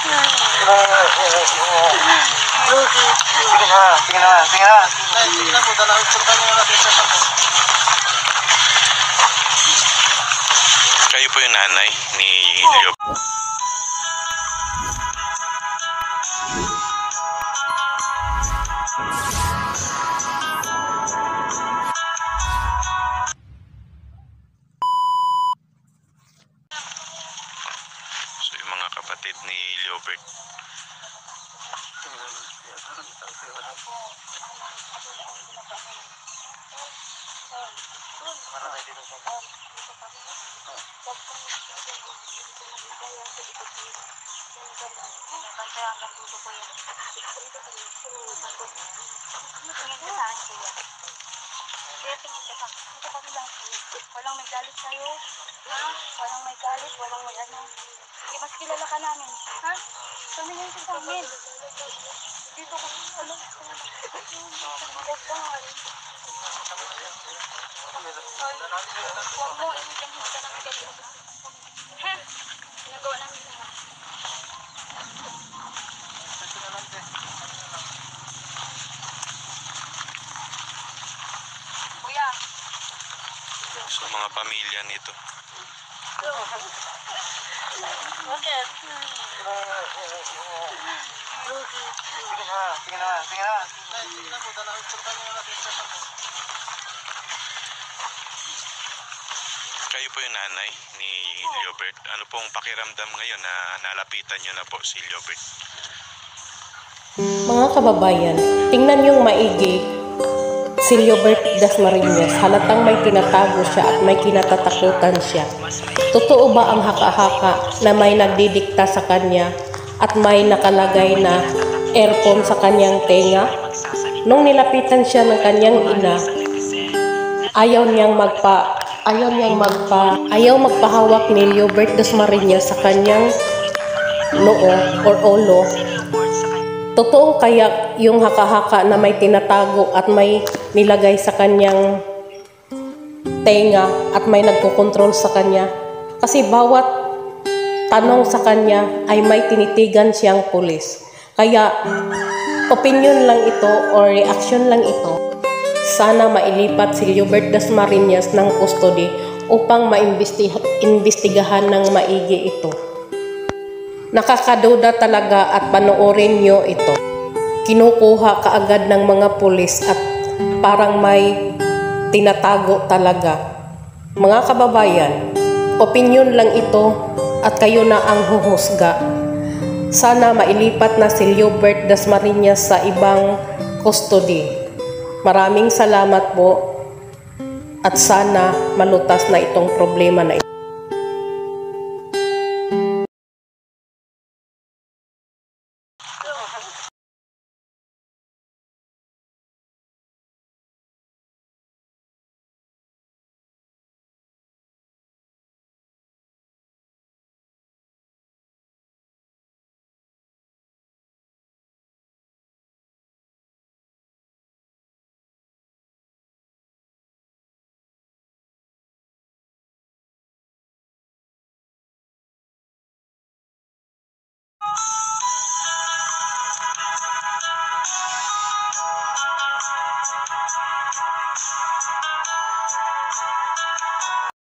Sige na, sige na, sige na. Sige na po, sako. Kayo po yung nanay ni Leo. Kapatid ni Leobert. Walang may galit sa'yo. Ha? Walang may galit, walang may ano. Sige, mas kilala ka namin. Ha? Tumingin ka sa amin. Dito ka. Ano? Huwag mo, ibigyan mo ka namin kayo. Ha? Ginagawa namin. Kuya, So mga pamilya nito. Bakit? Sige na, sige na, sige na. Sige na po, dala, punta mo natin sa sako. Kayo po yung nanay ni Leobert. Ano pong pakiramdam ngayon na nalapitan nyo na po si Leobert? Mga kababayan, tingnan yung maigi si Leobert Dasmariñas. Halatang may tinatago siya at may kinatatakutan siya. Totoo ba ang haka-haka na may nagdidikta sa kanya at may nakalagay na earphone sa kanyang tenga? Nung nilapitan siya ng kanyang ina, ayaw niyang magpa ayaw niyang magpa ayaw magpahawak ni Leobert Dasmariñas sa kanyang noo or ulo Totoo kaya yung haka-haka na may tinatago at may nilagay sa kanyang tenga at may nagkokontrol sa kanya? Kasi bawat tanong sa kanya ay may tinitigan siyang pulis. Kaya opinion lang ito or reaction lang ito. Sana mailipat si Hubert Dasmariñas ng custody upang maimbestigahan ng maigi ito. Nakakaduda talaga at panoorin nyo ito. Kinukuha kaagad ng mga pulis at parang may tinatago talaga. Mga kababayan, opinion lang ito at kayo na ang huhusga. Sana mailipat na si Leobert Dasmariñas sa ibang custody. Maraming salamat po at sana malutas na itong problema na ito.